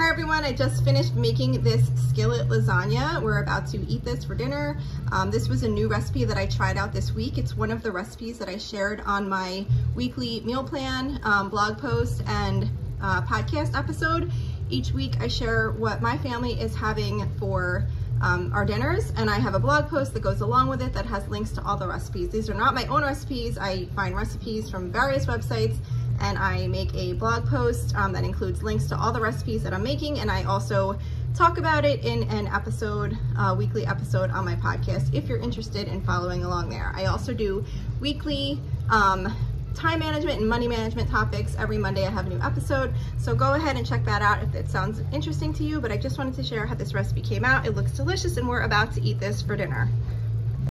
Hi everyone, I just finished making this skillet lasagna. We're about to eat this for dinner. Um, this was a new recipe that I tried out this week. It's one of the recipes that I shared on my weekly meal plan, um, blog post, and uh, podcast episode. Each week I share what my family is having for um, our dinners and I have a blog post that goes along with it that has links to all the recipes. These are not my own recipes. I find recipes from various websites and I make a blog post um, that includes links to all the recipes that I'm making and I also talk about it in an episode, uh, weekly episode on my podcast if you're interested in following along there. I also do weekly um, time management and money management topics. Every Monday I have a new episode, so go ahead and check that out if it sounds interesting to you, but I just wanted to share how this recipe came out. It looks delicious and we're about to eat this for dinner.